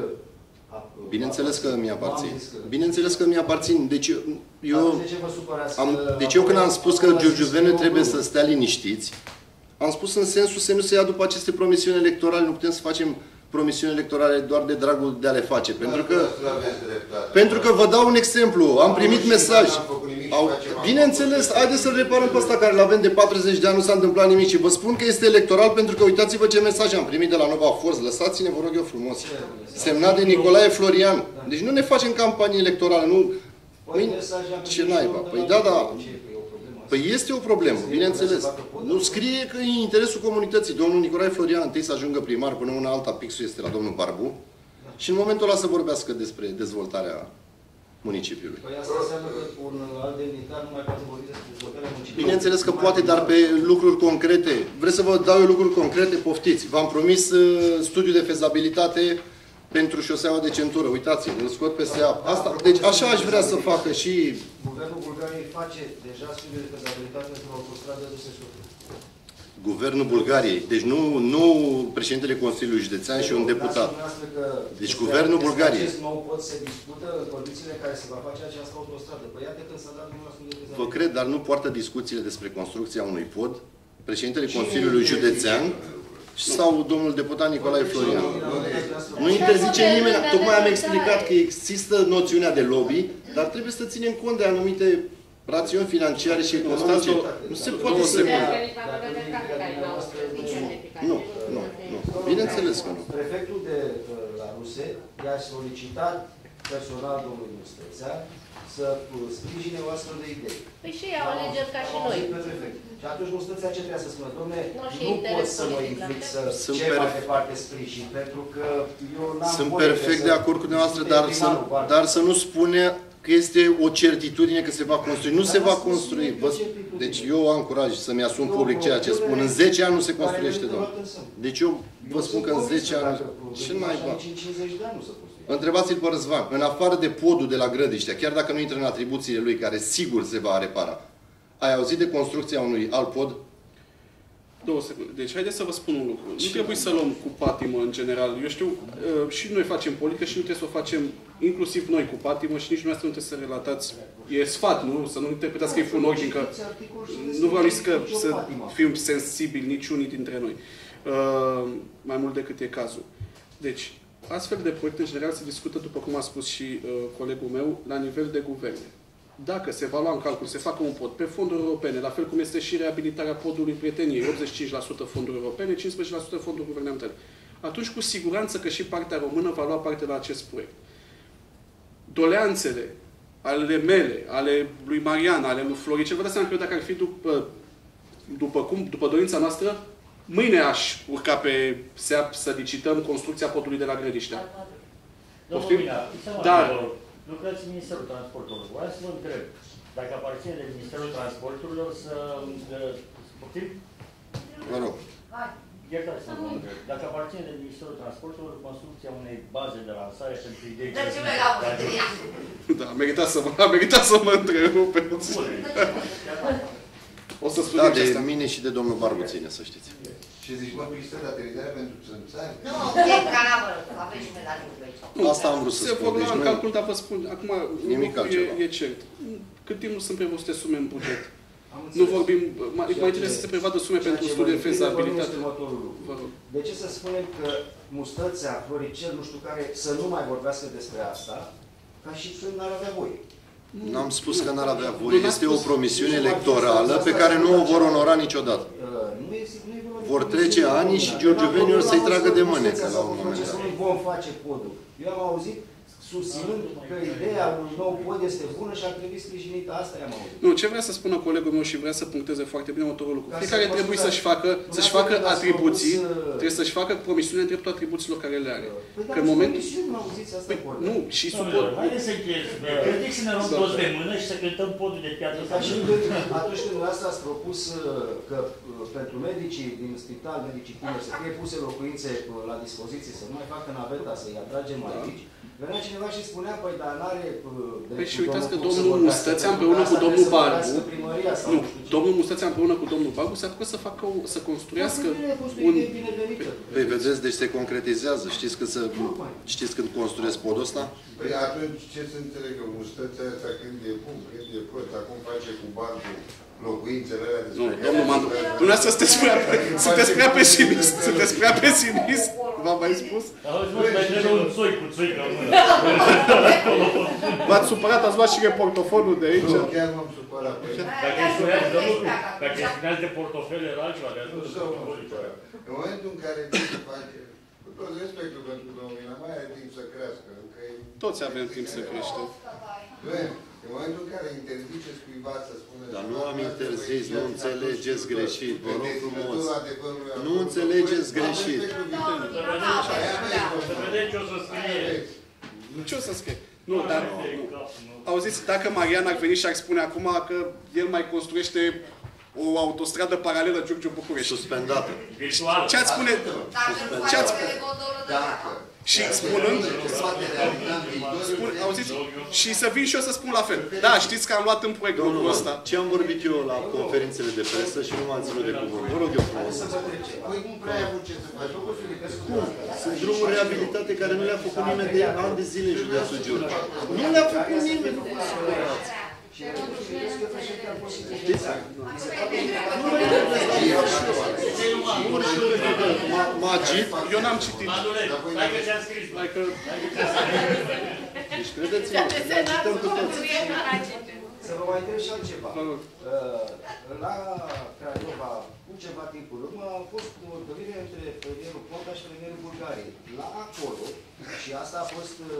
Speaker 9: a-
Speaker 6: Bineînțeles că mi
Speaker 9: Nu am
Speaker 6: aparțin.
Speaker 9: zis că-
Speaker 6: Bineînțeles că mi aparțin. Deci eu,
Speaker 9: Atunci de ce vă supărați
Speaker 6: am,
Speaker 9: că
Speaker 6: deci eu când am spus că
Speaker 9: acolo
Speaker 6: giurgiuvene
Speaker 9: există
Speaker 6: trebuie
Speaker 9: un
Speaker 6: să
Speaker 9: lucru?
Speaker 6: stea liniștiți, am spus în sensul să nu se ia după aceste promisiuni electorale. Nu putem să facem promisiuni electorale doar de dragul de a le face. Pentru că
Speaker 8: Nu aveți dreptate.
Speaker 6: Pentru că vă dau un exemplu, am primit
Speaker 8: și
Speaker 6: mesaj.
Speaker 8: N-am făcut nimic și
Speaker 6: Au,
Speaker 8: facem acum.
Speaker 6: bineînțeles, haideți să-l reparăm pe ăsta care îl avem de 40 de ani, nu s-a întâmplat nimic și vă spun că este electoral pentru că uitați-vă ce mesaj am primit de la Nova Force, lăsați-ne, vă rog eu frumos, semnat de Nicolae Florian. Deci nu ne facem campanie electorală, nu...
Speaker 9: Păi,
Speaker 6: Păi,
Speaker 9: mesaj am
Speaker 6: ce
Speaker 9: primit
Speaker 6: naiba?
Speaker 9: și eu
Speaker 6: Păi
Speaker 9: de
Speaker 6: da,
Speaker 9: la
Speaker 6: da.
Speaker 9: Ce, că e o problemă asta?
Speaker 6: Păi este o problemă, bineînțeles. Nu scrie că e în interesul comunității. Domnul Nicolae Florian întâi să ajungă primar, până una alta pixul este la domnul Barbu. Și în momentul ăla să vorbească despre dezvoltarea municipiului.
Speaker 9: Păi asta înseamnă că un alt demnitar nu mai poate vorbi despre dezvoltarea municipiului.
Speaker 6: Bineînțeles că poate, dar pe lucruri concrete. Vreți să vă dau eu lucruri concrete? Poftiți. V-am promis uh, studiu de fezabilitate pentru șoseaua de centură. Uitați, îl scot peste apă. Asta, deci așa aș vrea să facă și
Speaker 9: Guvernul Bulgariei face deja studiul de fezabilitate pentru autostradă de Sesofia.
Speaker 6: Guvernul Bulgariei. Deci nu, nu președintele Consiliului Județean și un deputat. Deci guvernul Bulgariei.
Speaker 9: Acest nou pod se discută în condițiile în care se va face această autostradă. Păi iată când s-a dat numai la studiul de
Speaker 6: Vă
Speaker 9: fezabilitate.
Speaker 6: cred, dar nu poartă discuțiile despre construcția unui pod președintele
Speaker 9: Cine
Speaker 6: Consiliului
Speaker 9: interzice?
Speaker 6: Județean sau domnul deputat Nicolae Florian. Nu
Speaker 9: Nu
Speaker 6: interzice nimeni. Tocmai am explicat că există noțiunea de lobby, dar trebuie să ținem cont de anumite rațiuni financiare și economice. Nu se poate să... Nu, nu, nu. Bineînțeles că nu.
Speaker 9: Prefectul de uh, la Ruse i-a solicitat personal domnului Mustețea să uh, sprijine o astfel de idee.
Speaker 1: Păi și ei au alegeri ca și
Speaker 9: Am
Speaker 1: noi.
Speaker 9: auzit pe prefect. Și atunci Mustețea ce trebuia să spună? Domne,
Speaker 1: Nu și
Speaker 9: nu
Speaker 1: interes
Speaker 9: pot să mă
Speaker 1: politic la
Speaker 9: implic
Speaker 1: fel.
Speaker 9: să
Speaker 6: Sunt
Speaker 9: cer mai
Speaker 6: perf-
Speaker 9: departe sprijin, pentru că eu n-am
Speaker 6: Sunt
Speaker 9: voie
Speaker 6: perfect
Speaker 9: să-
Speaker 6: de acord cu dumneavoastră, dar să,
Speaker 9: primarul, pardon.
Speaker 6: dar să nu spune că este o certitudine că se va construi. Nu
Speaker 9: Dar
Speaker 6: se va
Speaker 9: asta
Speaker 6: construi.
Speaker 9: este
Speaker 6: Vă-
Speaker 9: certitudine.
Speaker 6: Deci eu am curaj să-mi asum
Speaker 9: E o
Speaker 6: public ceea ce spun. În
Speaker 9: propunere
Speaker 6: 10 ani nu se
Speaker 9: care
Speaker 6: construiește,
Speaker 9: merită
Speaker 6: domnul.
Speaker 9: luată în seamă.
Speaker 6: Deci eu vă
Speaker 9: Eu
Speaker 6: spun
Speaker 9: sunt
Speaker 6: că în
Speaker 9: convins
Speaker 6: 10
Speaker 9: că
Speaker 6: ani...
Speaker 9: dacă
Speaker 6: Ce
Speaker 9: venim așa,
Speaker 6: naiba?
Speaker 9: nici în 50 de ani nu se construie.
Speaker 6: Întrebați-l pe Răzvan. În afară de podul de la Grădiștea, chiar dacă nu intră în atribuțiile lui, care sigur se va repara, ai auzit de construcția unui alt pod?
Speaker 5: Două secunde. Deci, haideți să vă spun un lucru. Nu trebuie să luăm cu patimă, în general. Eu știu, uh, și noi facem politică și nu trebuie să o facem, inclusiv noi, cu patimă și nici dumneavoastră nu trebuie să relatați. E sfat, nu? Să nu interpretați că e fun ochi, că nu vreau nici că, să fim sensibili niciunii dintre noi. Uh, mai mult decât e cazul. Deci, astfel de proiecte, în general, se discută, după cum a spus și uh, colegul meu, la nivel de guverne dacă se va lua în calcul, se facă un pod pe fonduri europene, la fel cum este și reabilitarea podului prieteniei, 85% fonduri europene, 15% fonduri guvernamentale, atunci cu siguranță că și partea română va lua parte la acest proiect. Doleanțele ale mele, ale lui Marian, ale lui Floricel, vă dați seama că eu dacă ar fi după, după, cum, după dorința noastră, mâine aș urca pe SEAP să licităm construcția podului de la Grădiștea.
Speaker 4: Domnul
Speaker 5: Dar,
Speaker 4: lucrați în Ministerul Transporturilor. Vreau să vă întreb, dacă aparține de Ministerul Transporturilor să... Poftim?
Speaker 6: Mă rog.
Speaker 4: Iertați să vă întreb. Dacă aparține de Ministerul Transporturilor, construcția unei baze de lansare pentru idei...
Speaker 7: Dar ce mai la
Speaker 5: Da, a meritat să mă, a meritat să mă întrerupeți. O să spun
Speaker 6: Da, de asta. mine și de domnul Barbu ține, să știți.
Speaker 8: Și zici, mă, pistă de aterizare pentru țânțari?
Speaker 7: Nu, e caravă, aveți și medalii cu aici.
Speaker 6: Asta am vrut să
Speaker 5: Se
Speaker 6: spun.
Speaker 5: vor
Speaker 6: Deci
Speaker 5: lua în
Speaker 6: nu...
Speaker 5: calcul, dar vă spun, acum
Speaker 6: Nimic
Speaker 5: lucru
Speaker 6: altceva.
Speaker 5: e, e cert. Cât timp nu sunt prevăzute sume în buget?
Speaker 9: Am
Speaker 5: Nu
Speaker 9: înțeles.
Speaker 5: vorbim, mai,
Speaker 9: Ceea
Speaker 5: mai
Speaker 9: ce-
Speaker 5: trebuie să se prevadă sume
Speaker 9: ceea
Speaker 5: pentru
Speaker 9: ce
Speaker 5: studii de
Speaker 9: mă intrigă pe mine
Speaker 5: fezabilitate.
Speaker 9: este următorul lucru.
Speaker 5: Vă rog.
Speaker 9: De ce să spunem că Mustățea, Floricel, nu știu care, să nu mai vorbească despre asta, ca și când n-ar avea voie?
Speaker 6: N-am spus că n-ar avea
Speaker 5: Nu,
Speaker 6: voie.
Speaker 5: n-am
Speaker 6: Este o
Speaker 5: spus.
Speaker 6: promisiune electorală pe care nu o vor onora niciodată.
Speaker 9: Uh, Nu este, nu e vorba de
Speaker 6: Vor
Speaker 9: promisiune
Speaker 6: trece ani
Speaker 9: bună.
Speaker 6: și Giorgio
Speaker 9: Eu
Speaker 6: Venior
Speaker 9: am
Speaker 6: să-i
Speaker 9: auzit
Speaker 6: tragă de
Speaker 9: că
Speaker 6: mânecă
Speaker 9: Mustățea
Speaker 6: la un
Speaker 9: sau
Speaker 6: moment
Speaker 9: ce
Speaker 6: dat.
Speaker 9: spune, vom face podul. Eu am auzit susținând că ideea unui nou pod este bună și ar trebui sprijinită. Asta i-am auzit.
Speaker 5: Nu, ce vrea să spună colegul meu și vrea să puncteze foarte bine următorul lucru.
Speaker 9: Ca să
Speaker 5: Fiecare
Speaker 9: mă
Speaker 5: trebuie
Speaker 9: scuzați,
Speaker 5: să-și facă, să-și facă
Speaker 9: dumneavoastră când ați
Speaker 5: atribuții,
Speaker 9: propus, uh,
Speaker 5: trebuie să-și facă promisiune în dreptul atribuțiilor care le are.
Speaker 9: Păi
Speaker 5: Că în
Speaker 9: dar
Speaker 5: momentul...
Speaker 9: promisiuni, nu auziți asta
Speaker 5: Păi,
Speaker 9: acolo.
Speaker 5: nu, și suport...
Speaker 4: Domnilor, haideți să încheiem. Credeți să ne luăm
Speaker 5: Da.
Speaker 4: toți de mână și să cântăm podul de piatră
Speaker 9: Ca și când, atunci când dumneavoastră ați propus uh, că uh, pentru medicii din spital, medicii tineri, să fie puse locuințe uh, la dispoziție, să nu mai facă naveta, să-i atragem
Speaker 5: Da.
Speaker 9: aici, venea cineva și spunea, păi dar n-are... uh,
Speaker 5: Păi și
Speaker 9: dreptul
Speaker 5: uitați că
Speaker 9: Cox să
Speaker 5: domnul
Speaker 9: vorbească,
Speaker 5: Mustățea
Speaker 9: pentru
Speaker 5: împreună
Speaker 9: că
Speaker 5: cu
Speaker 9: asta
Speaker 5: domnul
Speaker 9: trebuie să
Speaker 5: Barbu,
Speaker 9: vorbească primăria sau
Speaker 5: nu,
Speaker 9: nu știu ce.
Speaker 5: Domnul Mustățea împreună cu domnul Barbu se apucă să facă o, să construiască
Speaker 9: Foarte bine, a fost o
Speaker 5: un...
Speaker 9: idee binevenită.
Speaker 6: Păi vedeți, deci se concretizează. Știți când, să, știți când construiesc podul ăsta?
Speaker 8: Păi atunci ce să înțeleg eu? Mustăția asta când e bun, când e prost, acum face cu barbul locuințele alea
Speaker 5: Nu,
Speaker 8: despre
Speaker 5: domnul Mandu, dumneavoastră sunteți prea, sunteți prea pesimist, sunteți prea pesimist, v-am mai spus.
Speaker 4: Auzi, mă, mai un țoi cu țoică în mână.
Speaker 5: V-ați supărat, ați luat și portofonul de aici.
Speaker 8: Nu, chiar m-am supărat. Păi,
Speaker 4: Dacă îi spuneați, domnul, dacă îi spuneați de portofel era altceva, de
Speaker 8: nu
Speaker 4: atunci
Speaker 8: să mă supărat. În momentul în care ce se face, cu tot respectul pentru domnul, mai are timp să crească, că e
Speaker 5: Toți avem timp să creștem.
Speaker 8: Doamne, în momentul în care interziceți cuiva să spună...
Speaker 6: Dar nu am interzis, nu înțelegeți greșit, vă rog frumos. Nu
Speaker 8: Nu
Speaker 6: înțelegeți greșit.
Speaker 4: Să vedem ce o să scrie.
Speaker 5: Ce o să scrie? Nu, dar nu. Auziți, dacă Marian ar veni și ar spune acum că el mai construiește o autostradă paralelă Giurgiu București.
Speaker 6: Suspendată.
Speaker 4: Virtual.
Speaker 5: Ce ați spune?
Speaker 7: Dacă nu
Speaker 5: Ce
Speaker 7: faci
Speaker 5: ați
Speaker 7: o telegondolă de
Speaker 8: Dacă
Speaker 5: Și spunând, spun, auziți? Și să vin și eu să spun la fel. Da, știți că am luat în proiect
Speaker 6: Domnul
Speaker 5: lucrul
Speaker 6: Mandu,
Speaker 5: ăsta.
Speaker 6: ce am vorbit eu la conferințele de presă și nu m-am ținut de cuvânt. Vă rog eu frumos.
Speaker 8: Păi nu prea ai avut ce să faci.
Speaker 6: Cum? Sunt drumuri reabilitate care nu le-a făcut nimeni de ani de zile în județul Giurgiu. Nu le-a făcut nimeni, nu vă supărați. Mor și eu pentru că m-a- m-a agit.
Speaker 5: Eu n-am citit.
Speaker 4: Madule, hai că ți-am scris.
Speaker 5: Hai că
Speaker 6: Deci credeți-mă, ne agităm cu toți.
Speaker 9: Să vă mai întreb și altceva.
Speaker 5: Vă rog.
Speaker 9: Uh, La Craiova, cu ceva timp în urmă, a fost o întâlnire între premierul Ponta și premierul Bulgariei. La acolo, și asta a fost uh,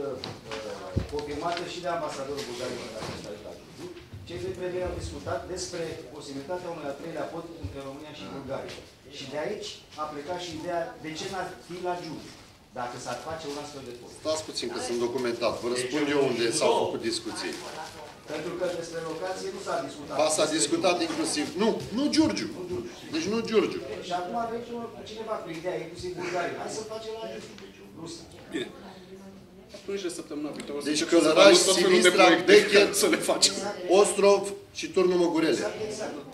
Speaker 9: uh, confirmată și de ambasadorul Bulgariei în acest stat la Giurgiu, cei doi premieri au discutat despre posibilitatea unui al treilea pod între România și Bulgaria. Și de aici a plecat și ideea de ce n-ar fi la Giurgiu, dacă s-ar face un astfel de pod.
Speaker 6: Stați puțin că sunt documentat. Vă răspund eu unde s-au făcut discuții.
Speaker 9: Pentru că despre locație nu s-a discutat.
Speaker 6: Ba s-a discutat inclusiv. Nu, nu Giurgiu. Deci nu Giurgiu.
Speaker 9: Și acum avem cineva cu ideea, inclusiv Bulgaria. Hai să facem la Giurgiu. Rusia.
Speaker 5: Bine. Atunci de săptămâna viitoare. o să
Speaker 6: Deci
Speaker 5: încerc să
Speaker 6: Călăraș,
Speaker 5: vă anunț tot felul de
Speaker 6: Silistra,
Speaker 5: proiecte
Speaker 6: Becher,
Speaker 5: care <laughs> să le facem.
Speaker 6: Ostrov și Turnul Măgurele.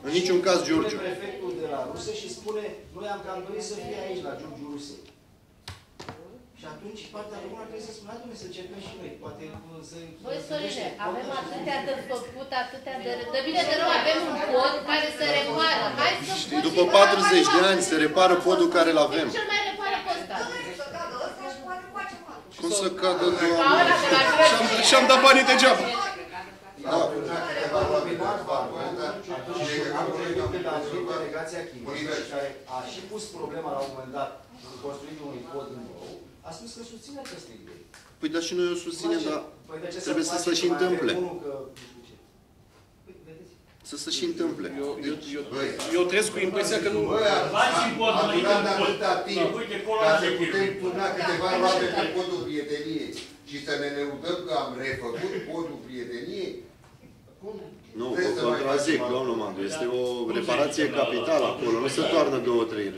Speaker 6: În niciun caz Giurgiu.
Speaker 9: Spune prefectul de la Ruse și spune, noi am cam dorit să fie aici, la Giurgiu Ruse. Și atunci partea română trebuie să spună, domnule, să încercăm și noi, poate uh, să...
Speaker 1: Băi,
Speaker 9: să
Speaker 1: Sorine,
Speaker 9: găsește
Speaker 1: avem
Speaker 9: portă și-
Speaker 1: atâtea de făcut, atâtea de... De bine de rău, avem un pod care se repară. Hai să
Speaker 6: Știi, după 40 de ani se repară podul care îl avem.
Speaker 1: Cel mai repară pe ăsta.
Speaker 7: Să cadă ăsta și poate facem altul.
Speaker 6: Cum să cadă,
Speaker 1: Ca
Speaker 6: doamne?
Speaker 1: ăla de la Grădini.
Speaker 5: Și-am dat banii degeaba.
Speaker 8: Da, câteva robinet valvă, dar
Speaker 9: Atunci, am vorbit când a venit delegația chineză, care a și pus problema la un moment dat, cu construirea unui pod în nou, a spus că susține această idee.
Speaker 6: Păi dar și noi o susținem, dar
Speaker 9: Păi de ce
Speaker 6: trebuie să
Speaker 9: facem
Speaker 6: se și
Speaker 9: mai avem
Speaker 6: întâmple.
Speaker 9: unul că nu știu ce? Păi, vedeți?
Speaker 6: să se și întâmple.
Speaker 5: Eu, eu, eu, eu trăiesc cu impresia că nu...
Speaker 8: Băi,
Speaker 4: Faci și pod,
Speaker 8: am
Speaker 4: noi
Speaker 8: durat
Speaker 4: dăm pod.
Speaker 8: atâta timp
Speaker 4: Da, uite, acolo
Speaker 8: ca
Speaker 4: am
Speaker 8: să
Speaker 4: zis
Speaker 8: putem
Speaker 4: eu.
Speaker 8: turna câteva roate pe podul prieteniei și să ne lăudăm că am refăcut podul prieteniei. Cum?
Speaker 6: Nu,
Speaker 8: Trebuie
Speaker 6: vă
Speaker 8: să mai
Speaker 6: contrazic,
Speaker 8: facem
Speaker 6: domnul Mandu. Este o reparație capitală acolo. Nu se toarnă două, trei uh,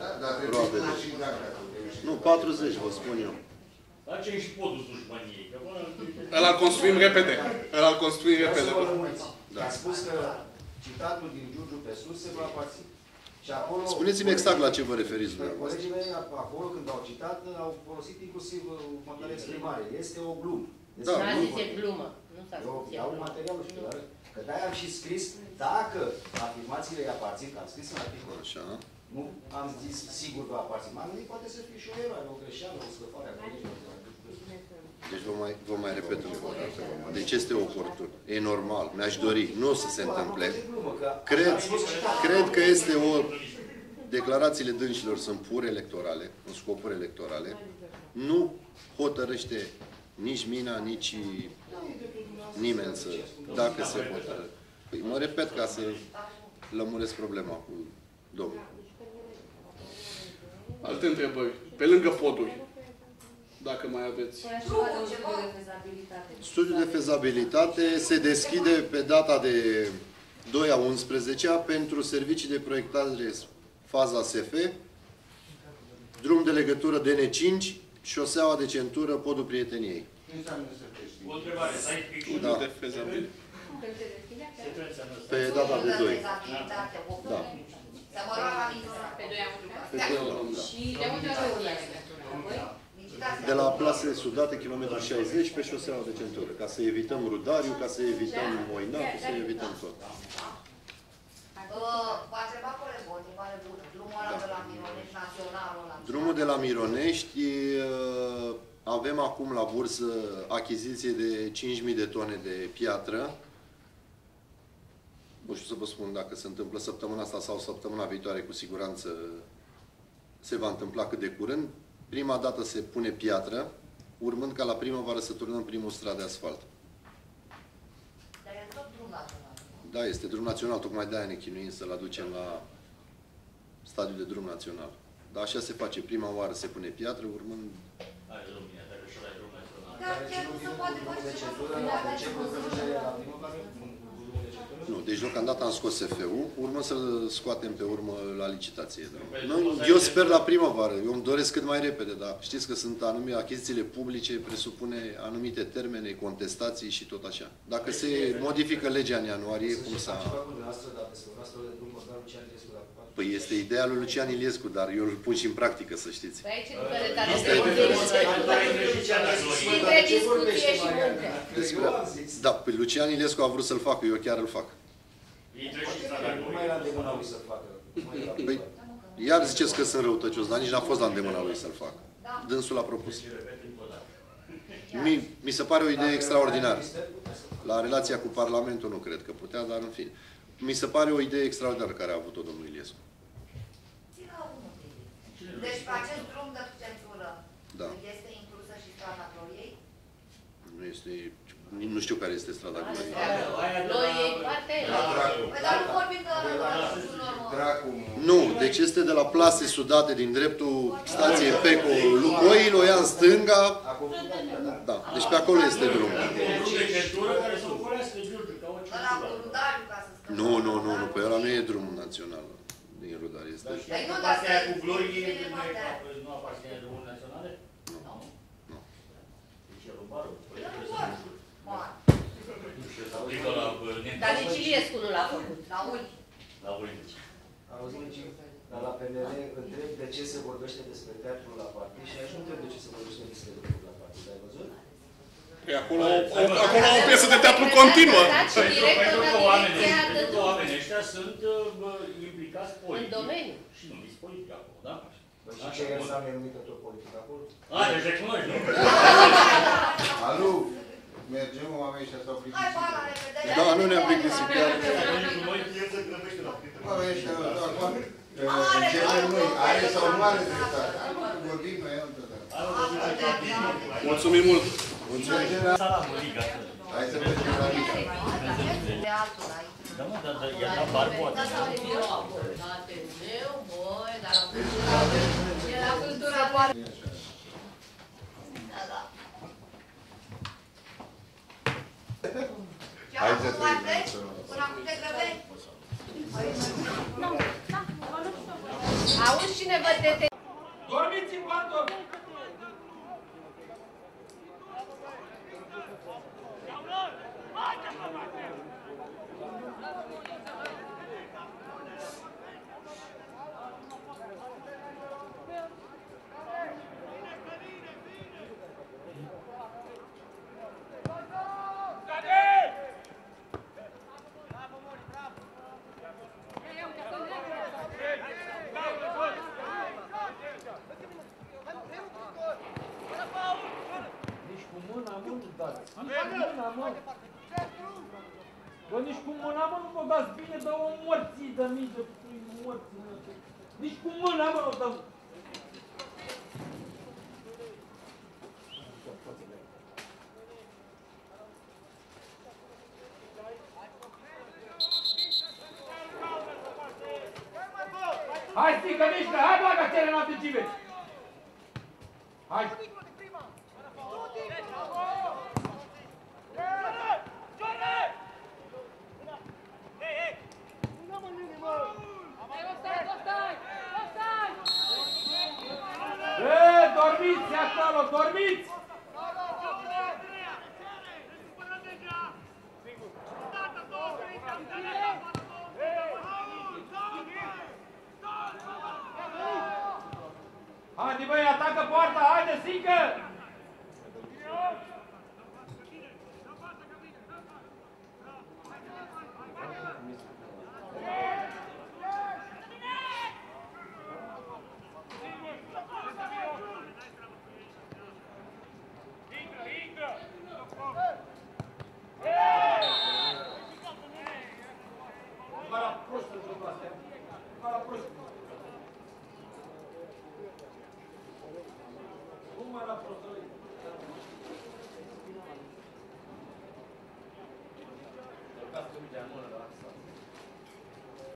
Speaker 8: Da, dar trebuie
Speaker 6: roade.
Speaker 8: să
Speaker 6: de-
Speaker 8: și dacă să reușim.
Speaker 6: Nu, 40, vă spun eu.
Speaker 4: Facem și podul dușmaniei. Că până...
Speaker 5: Îl construim repede. Îl construim
Speaker 9: Vreau
Speaker 5: repede.
Speaker 9: să vă lămuriți.
Speaker 6: Da.
Speaker 9: A spus că citatul din Giurgiu pe sus se va aparține. Și acolo...
Speaker 6: Spuneți-mi exact la ce vă referiți dumneavoastră.
Speaker 9: Colegii mei acolo când au citat au folosit inclusiv uh, următoarea exprimare. Este o glumă. Este
Speaker 6: Da.
Speaker 9: o
Speaker 1: N-a
Speaker 9: glumă.
Speaker 1: zis e glumă. Nu s-a
Speaker 9: Eu
Speaker 1: spus e
Speaker 9: iau
Speaker 1: glumă.
Speaker 9: materialul și arăt. Că de-aia am și scris, dacă afirmațiile îi aparțin, că am scris în articol,
Speaker 6: Așa.
Speaker 9: Nu am zis sigur că aparțin. M-am gândit, poate să fie și o eroare, o greșeală, o scăpare a colegilor.
Speaker 6: Deci vă mai, vă mai repet încă o dată. Deci este oportun. E normal. Mi-aș dori. Nu o să se întâmple. Cred, cred că este o... Declarațiile dânșilor sunt pur electorale, în scopuri electorale. Nu hotărăște nici mina, nici nimeni să, dacă se hotără. Păi mă repet ca să lămuresc problema cu domnul.
Speaker 5: Alte întrebări. Pe lângă poduri. Dacă mai aveți.
Speaker 6: Studiul de fezabilitate se deschide pe data de 2 a 11 -a pentru servicii de proiectare faza SF, drum de legătură DN5, șoseaua de centură, podul prieteniei.
Speaker 8: Ce înseamnă să te știi?
Speaker 4: O întrebare, să ai pic.
Speaker 5: Studiul de fezabilitate.
Speaker 4: Ce înseamnă să
Speaker 6: Pe data de 2. Da.
Speaker 7: Să mă rog la ministra.
Speaker 1: Pe doi am
Speaker 6: Pe 2 da.
Speaker 1: Și de unde o să urmeze?
Speaker 6: De la plasele sudate, kilometrul 60, pe șoseaua de centură, ca să evităm rudariu, ca să evităm moinatul, să evităm tot.
Speaker 7: Uh, V-a întrebat colegul, o întrebare bună. Drumul ăla de la Mironești, naționalul ăla.
Speaker 6: Drumul de la Mironești, uh, avem acum la bursă achiziție de 5.000 de tone de piatră. Nu știu să vă spun dacă se întâmplă săptămâna asta sau săptămâna viitoare, cu siguranță se va întâmpla cât de curând. Prima dată se pune piatră, urmând ca la primăvară să turnăm primul strat de asfalt.
Speaker 7: Dar e tot drum național.
Speaker 6: Da, este drum național, tocmai de-aia ne chinuim să-l aducem la stadiul de drum național. Dar așa se face. Prima oară se pune piatră, urmând
Speaker 4: Hai, România, dacă și la drum național.
Speaker 7: Dar chiar nu se poate face
Speaker 9: de
Speaker 7: ceva
Speaker 6: Nu, deci deocamdată am scos SF-ul, urmă să-l scoatem pe urmă la licitație.
Speaker 4: Păi,
Speaker 6: Nu,
Speaker 4: după
Speaker 6: eu
Speaker 4: să ai-
Speaker 6: sper la primăvară, eu îmi doresc cât mai repede, dar știți că sunt anumite achizițiile publice, presupune anumite termene, contestații și tot așa. Dacă se modifică legea în ianuarie, cum
Speaker 9: Să
Speaker 6: s-a...
Speaker 9: ceva cu dumneavoastră, dar despre dumneavoastră de drum, măcar Lucian Iliescu, dacă poate.
Speaker 6: Păi este ideea lui Lucian Iliescu, dar eu îl pun și în practică, să știți.
Speaker 1: Păi aici nu care tare
Speaker 6: Asta
Speaker 1: de
Speaker 6: e
Speaker 1: unde Între discuție și muncă.
Speaker 9: Eu am zis.
Speaker 6: Da, pe Lucian Iliescu a vrut să-l facă, eu chiar îl fac.
Speaker 4: Intră și
Speaker 9: Poate
Speaker 4: țara
Speaker 9: Nu mai era îndemâna lui să-l facă. Nu mai era
Speaker 6: Păi, iar ziceți că sunt răutăcios, dar nici n-a fost la îndemâna lui să-l facă. Dânsul a propus.
Speaker 4: Și repet încă o dată.
Speaker 6: Mi, mi se pare o idee extraordinară. La relația cu Parlamentul nu cred că putea, dar în fine. Mi se pare o idee extraordinară care a avut-o domnul Iliescu.
Speaker 7: Ține la unul. Deci pe acest drum de centură
Speaker 6: Da.
Speaker 7: este inclusă și strada Gloriei?
Speaker 6: Nu este... Nu știu care este strada Gloriei.
Speaker 1: Noi ei partea ei.
Speaker 7: Păi dar nu vorbim de răspunsul normal.
Speaker 8: Dracu,
Speaker 6: Nu, deci este de la plase sudate din dreptul stației Peco Lucoil, o ia în stânga. Da, deci pe acolo este drumul.
Speaker 4: Drum de centură care să ocolească Giurgiu, ca o
Speaker 7: Ăla cu
Speaker 4: centură.
Speaker 7: rudariu ca să stăm.
Speaker 6: Nu, nu, nu, nu, pe ăla nu e drumul național din Rudar, este...
Speaker 4: Dar și
Speaker 7: Păi nu, dar
Speaker 4: partea aia
Speaker 7: să-
Speaker 4: cu glorie
Speaker 7: să-
Speaker 4: nu
Speaker 7: partea aia.
Speaker 4: e- nu aparține drumul naționale?
Speaker 1: Iliescu nu l-a făcut.
Speaker 7: La unii.
Speaker 4: La Ulici.
Speaker 9: Auzi, Luigi, dar la PNL întreb de ce se vorbește despre teatru la partid și aici nu întreb de ce se vorbește despre teatru la partid. Ai văzut?
Speaker 5: Păi acolo, o, acolo o piesă de teatru continuă.
Speaker 1: Și directorul
Speaker 4: Pentru că
Speaker 1: la
Speaker 4: oamenii,
Speaker 1: direcția
Speaker 4: pentru că
Speaker 1: de
Speaker 4: oamenii ăștia sunt uh, implicați politic.
Speaker 1: În domeniu.
Speaker 4: Și nu sunt politic acolo, da?
Speaker 9: Păi și
Speaker 4: Așa,
Speaker 9: ce
Speaker 4: bun.
Speaker 9: înseamnă numită politică acolo?
Speaker 4: A, deci recunoști, nu? <laughs>
Speaker 8: Alu, mergem, oamenii ăștia s-au
Speaker 7: Hai,
Speaker 8: plictisit.
Speaker 7: bala, repede.
Speaker 6: Da, nu ne-am plictisit chiar.
Speaker 4: Noi piesă grăbește la câte
Speaker 8: Oamenii ăștia, acum, începem noi, are sau nu are dreptate. Hai, vorbim noi, nu te
Speaker 5: Mulțumim mult!
Speaker 8: Mulțumim la...
Speaker 4: Sala Măriga.
Speaker 8: Hai să mergem la Liga.
Speaker 7: De altul aici.
Speaker 4: Da, mă, dar dar i-a dat bar poate.
Speaker 1: Da, sau eu abordat meu, băi, dar la cultura, la cultura
Speaker 7: Da,
Speaker 8: Hai să
Speaker 7: mai
Speaker 8: trăim.
Speaker 7: pleci? Până acum te grăbești?
Speaker 1: Auzi cine vă dete...
Speaker 10: Dormiți în pantof! Nici cu mâna, mă, nu dați. Nici cu mâna, mă. Bă, nici cu mâna, mă, nu vă dați bine, dar o morții de mii de pui morți, mă. Nici cu mâna, mă, nu dăm. Hai, stică, mișcă, hai, bagă celelalte cive! Hai! E, dormiți acolo, dormiți! Poarta, haide, Sincă!